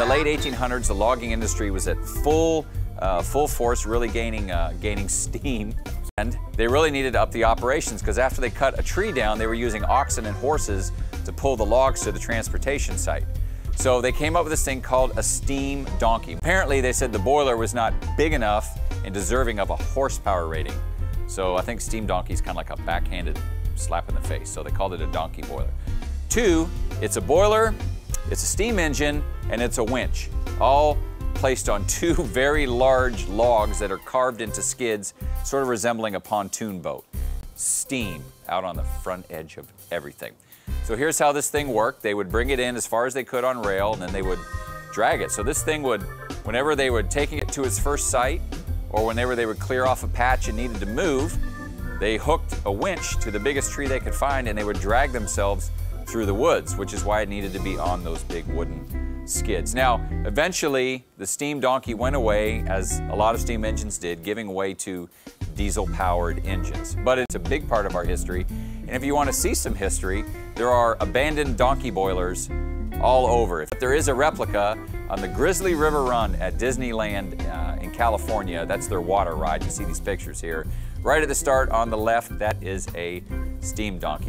in the late 1800s, the logging industry was at full, uh, full force, really gaining, uh, gaining steam. And they really needed to up the operations because after they cut a tree down, they were using oxen and horses to pull the logs to the transportation site. So they came up with this thing called a steam donkey. Apparently, they said the boiler was not big enough and deserving of a horsepower rating. So I think steam donkey is kind of like a backhanded slap in the face. So they called it a donkey boiler. Two, it's a boiler, it's a steam engine, and it's a winch. All placed on two very large logs that are carved into skids, sort of resembling a pontoon boat. Steam out on the front edge of everything. So here's how this thing worked. They would bring it in as far as they could on rail, and then they would drag it. So this thing would, whenever they were taking it to its first site, or whenever they would clear off a patch and needed to move, they hooked a winch to the biggest tree they could find and they would drag themselves through the woods, which is why it needed to be on those big wooden skids. Now, eventually, the steam donkey went away, as a lot of steam engines did, giving way to diesel-powered engines. But it's a big part of our history, and if you want to see some history, there are abandoned donkey boilers all over. If there is a replica on the Grizzly River Run at Disneyland uh, in California, that's their water ride. You see these pictures here. Right at the start on the left, that is a steam donkey.